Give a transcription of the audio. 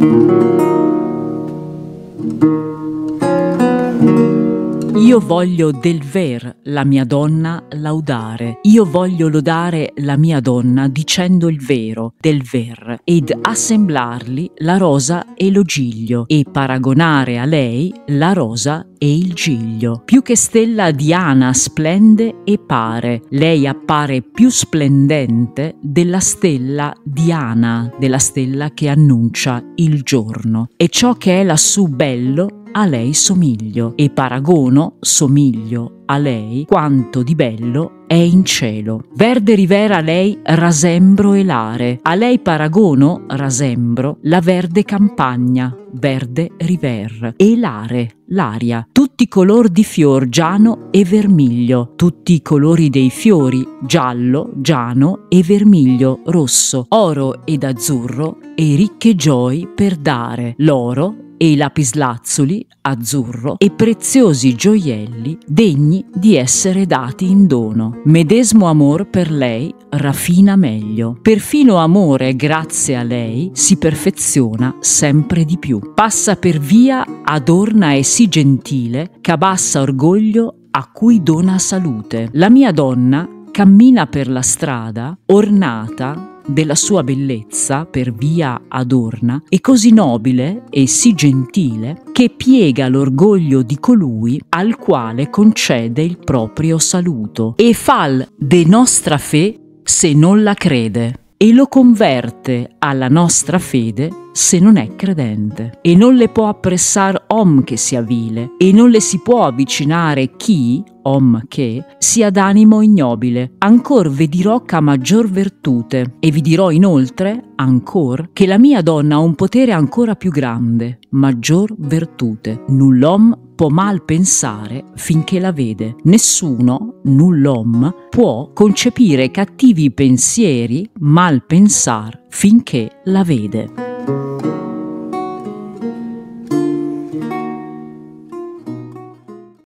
Thank you. Io voglio del ver la mia donna laudare, io voglio lodare la mia donna dicendo il vero del ver ed assemblarli la rosa e lo giglio e paragonare a lei la rosa e il giglio. Più che stella Diana splende e pare, lei appare più splendente della stella Diana, della stella che annuncia il giorno. E ciò che è lassù bello a lei somiglio e paragono, somiglio a lei, quanto di bello è in cielo. Verde rivera lei rasembro e lare, a lei paragono, rasembro, la verde campagna, verde river, e lare, l'aria, tutti color di fior giano e vermiglio, tutti i colori dei fiori, giallo, giano e vermiglio, rosso, oro ed azzurro, e ricche gioi per dare, l'oro e i lapislazzuli azzurro e preziosi gioielli degni di essere dati in dono. Medesmo amor per lei raffina meglio. Perfino amore grazie a lei si perfeziona sempre di più. Passa per via adorna e sì gentile ch'abbassa orgoglio a cui dona salute. La mia donna cammina per la strada ornata della sua bellezza per via adorna è così nobile e sì gentile che piega l'orgoglio di colui al quale concede il proprio saluto e fal de nostra fe se non la crede e lo converte alla nostra fede se non è credente. E non le può appressar om che sia vile, e non le si può avvicinare chi, om che, sia d'animo ignobile. Ancor vi dirò che ha maggior virtute, e vi dirò inoltre, ancor, che la mia donna ha un potere ancora più grande, maggior virtute. Null'om può mal pensare finché la vede. Nessuno, null'om, può concepire cattivi pensieri, mal pensar finché la vede. Thank you.